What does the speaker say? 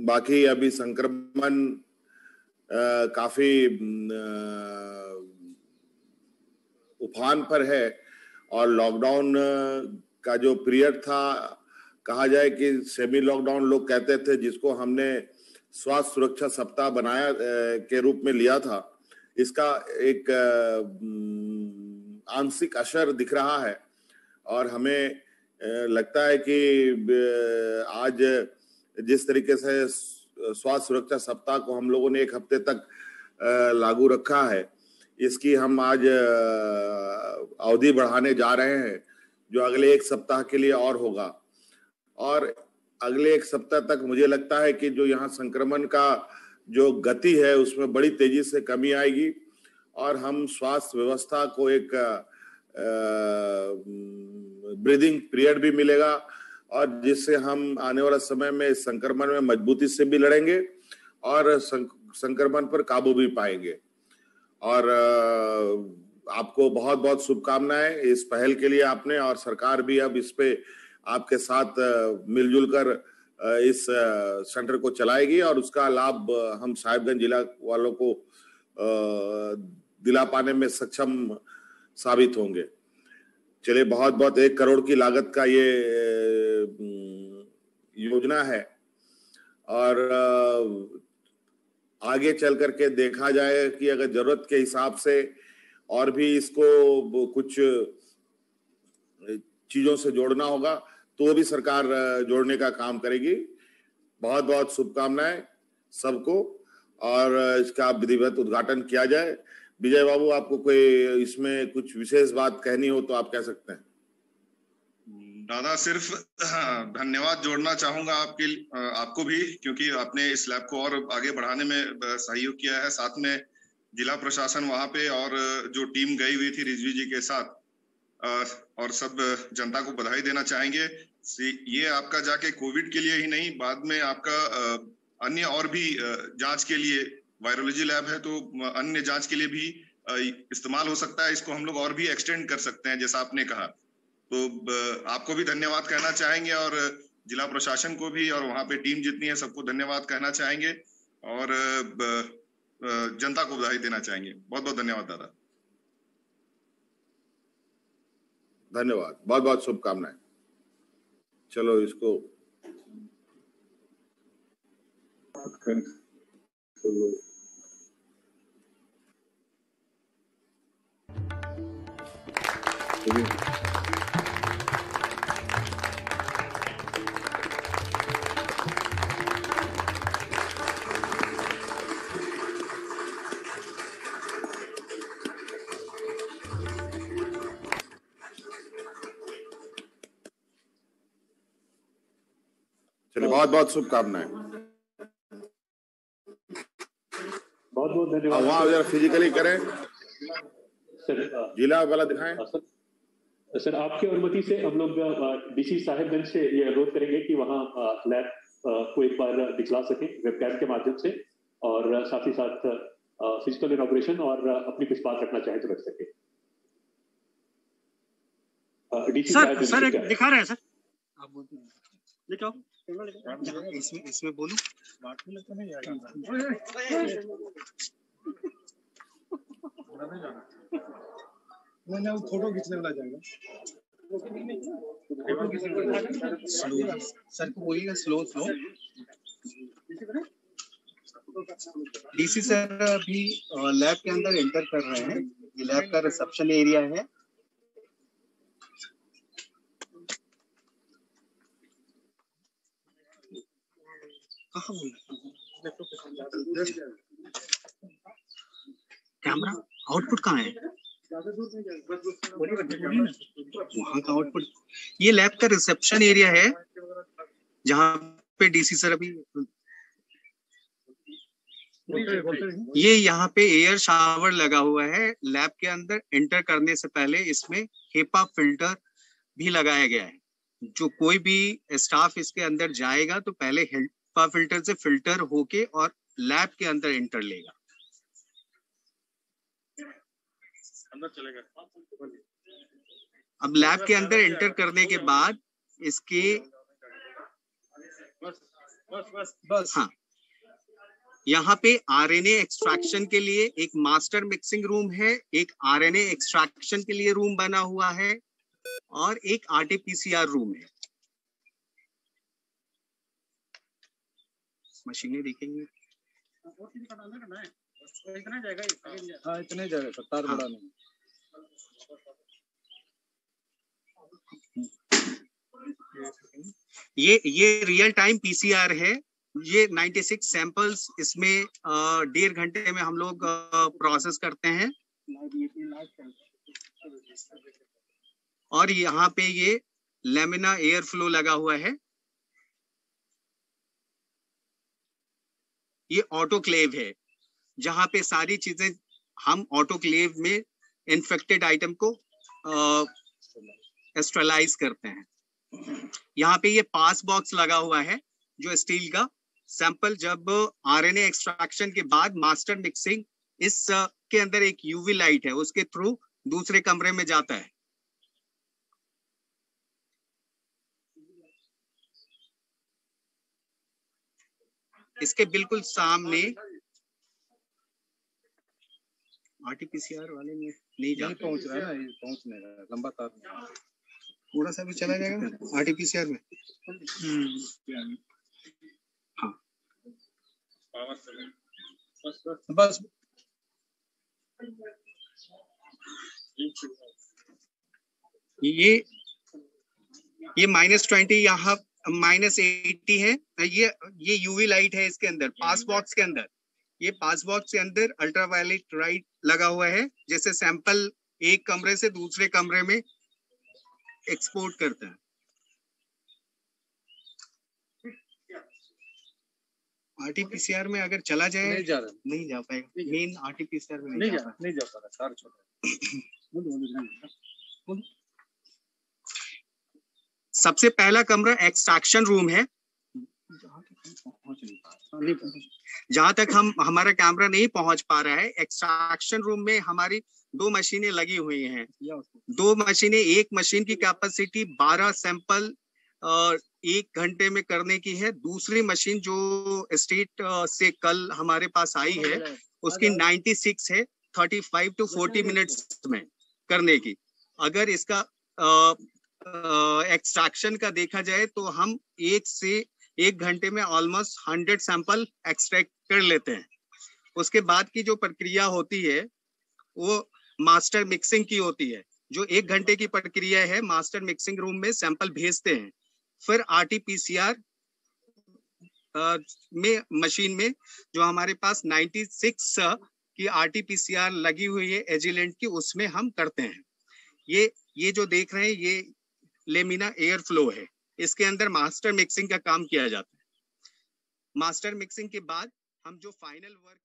बाकी अभी संक्रमण काफ़ी उफान पर है और लॉकडाउन का जो पीरियड था, कहा जाए कि सेमी लॉकडाउन लोग कहते थे, जिसको हमने स्वास्थ्य सुरक्षा सप्ताह बनाया के रूप में लिया था, इसका एक आंशिक असर दिख रहा है। और हमें लगता है कि आज जिस तरीके से स्वास्थ्य सुरक्षा सप्ताह को हम लोगों ने एक हफ़्ते तक लागू रखा है, इसकी हम आज अवधि बढ़ाने जा रहे हैं, जो अगले एक सप्ताह के लिए और होगा। और अगले एक सप्ताह तक मुझे लगता है कि जो यहाँ संक्रमण का जो गति है, उसमें बड़ी तेज़ी से कमी आएगी, और हम स्वास्थ्य व्यवस्था को एक ब्रीदिंग पीरियड भी मिलेगा और जिससे हम आने वाला समय में संक्रमण में मजबूती से भी लड़ेंगे और संक्रमण पर काबू भी पाएँगे। और आपको बहुत बहुत शुभकामनाएँ इस पहल के लिए आपने और सरकार भी अब इस पे आपके साथ मिलजुल कर इस सेंटर को चलाएगी और उसका लाभ हम साहिबगंज जिला वालों को दिला पाने में सक्षम साबित होंगे। चलिए बहुत बहुत एक करोड़ की लागत का ये योजना है। और आगे चल करके देखा जाए कि अगर ज़रूरत के हिसाब से और भी इसको कुछ चीज़ों से जोड़ना होगा तो भी सरकार जोड़ने का काम करेगी। बहुत बहुत शुभकामनाएँ सबको और इसका विधिवत उद्घाटन किया जाए। विजय बाबू, आपको कोई इसमें कुछ विशेष बात कहनी हो तो आप कह सकते हैं। दादा, सिर्फ़, धन्यवाद जोड़ना चाहूँगा आपके आपको भी, क्योंकि आपने इस लैब को और आगे बढ़ाने में सहयोग किया है। साथ में जिला प्रशासन वहाँ पे और जो टीम गई हुई थी रिजवी जी के साथ और सब जनता को बधाई देना चाहेंगे। ये आपका जाके कोविड के लिए ही नहीं, बाद में आपका अन्य और भी जाँच के लिए वायरोलॉजी लैब है तो अन्य जाँच के लिए भी इस्तेमाल हो सकता है। इसको हम लोग और भी एक्सटेंड कर सकते हैं, जैसा आपने कहा। तो आपको भी धन्यवाद कहना चाहेंगे और जिला प्रशासन को भी और वहाँ पे टीम जितनी है सबको धन्यवाद कहना चाहेंगे और जनता को बधाई देना चाहेंगे। बहुत बहुत धन्यवाद दादा। धन्यवाद। बहुत बहुत शुभकामनाएँ। चलो इसको चलिए बहुत बहुत शुभकामनाएँ। बहुत बहुत धन्यवाद। वहाँ जरा फिजिकली करें। जिला वाला दिखाएँ। सर आपकी अनुमति से हम लोग डीसी साहेबगंज से ये अनुरोध करेंगे कि वहाँ लैब को एक बार दिखला सके वेबकैम के माध्यम से और साथ ही साथ फ़िज़िकल इनॉग्रेशन और अपनी कुछ बात रखना चाहे तो रख सके। डीसी सर सर दिखा रहे हैं सर। इसमें इसमें बोलूँ? मैंने वो फ़ोटो खींचने वाला जाएगा। स्लो सर को बोलिएगा स्लो स्लो डीसी सर अभी लैब के अंदर एंटर कर रहे हैं। ये लैब का रिसेप्शन एरिया है। कैमरा? आउटपुट कहाँ है? वहाँ का आउटपुट। ये लैब का रिसेप्शन एरिया है, जहाँ पे डीसी सर अभी ये यहाँ पे एयर शावर लगा हुआ है। लैब के अंदर एंटर करने से पहले इसमें हेपा फ़िल्टर भी लगाया गया है। जो कोई भी स्टाफ इसके अंदर जाएगा तो पहले फ़िल्टर से फ़िल्टर होके और लैब के अंदर एंटर लेगा। अंदर चलेगा अब लैब के अंदर एंटर करने के बाद इसके बस बस बस। हाँ। यहाँ पे आरएनए एक्सट्रैक्शन के लिए एक मास्टर मिक्सिंग रूम है एक आरएनए एक्सट्रैक्शन के लिए रूम बना हुआ है और एक आरटीपीसीआर रूम है। मशीनें दिखेंगी। हाँ इतने जगह सर हाँ। बड़ा नहीं। ये ये रियल टाइम पीसीआर है। ये 96 सैंपल्स इसमें डेढ़ घंटे में हम लोग प्रोसेस करते हैं। और यहाँ पे ये लेमिना एयर फ्लो लगा हुआ है। ये ऑटोक्लेव है, जहाँ पे सारी चीज़ें हम ऑटोक्लेव में इन्फेक्टेड आइटम को एस्ट्रलाइज करते हैं। यहाँ पे ये पास बॉक्स लगा हुआ है, जो स्टील का। सैंपल जब आरएनए एक्सट्रैक्शन के बाद मास्टर मिक्सिंग इस, के अंदर एक यूवी लाइट है, उसके थ्रू दूसरे कमरे में जाता है। इसके बिल्कुल सामने आरटीपीसीआर वाले में नहीं जा पहुँच रहा है ना पहुँच नहीं रहा लंबा तार। थोड़ा सा भी चला जाएगा आरटीपीसीआर में? हाँ। बस। ये ये माइनस ट्वेंटी यहाँ माइनस एटी है ये ये यूवी लाइट है इसके अंदर पास बॉक्स के अंदर। ये पास बॉक्स के अंदर अल्ट्रावायलेट लाइट लगा हुआ है जैसे सैंपल एक कमरे से दूसरे कमरे में एक्सपोर्ट करता है। आरटीपीसीआर में अगर चला जाए नहीं जा रहा। नहीं जा पाएगा। मेन आरटीपीसीआर में नहीं जा रहा नहीं जा पा रहा तार छोटा सबसे पहला कमरा एक्सट्रैक्शन रूम है। जहाँ तक हम, हमारा कैमरा नहीं पहुँच पा रहा है एक्सट्रैक्शन रूम में हमारी दो मशीनें लगी हुई हैं। दो मशीनें, एक मशीन की कैपेसिटी 12 सैंपल एक घंटे में करने की है। दूसरी मशीन जो स्टेट से कल हमारे पास आई है, उसकी 96 है 35 टू 40 मिनट्स में करने की। अगर इसका एक्सट्रैक्शन का देखा जाए तो हम एक से एक घंटे में ऑलमोस्ट हंड्रेड सैंपल एक्सट्रैक्ट कर लेते हैं। उसके बाद की जो प्रक्रिया होती है, वो मास्टर मिक्सिंग की होती है। जो एक घंटे की प्रक्रिया है मास्टर मिक्सिंग रूम में सैंपल भेजते हैं। फिर आरटीपीसीआर में मशीन में, जो हमारे पास 96 की आरटीपीसीआर लगी हुई है एजिलेंट की, उसमें हम करते हैं। ये ये जो देख रहे हैं, ये लेमिना एयर फ्लो है। इसके अंदर मास्टर मिक्सिंग का काम किया जाता है। मास्टर मिक्सिंग के बाद हम जो फाइनल वर्क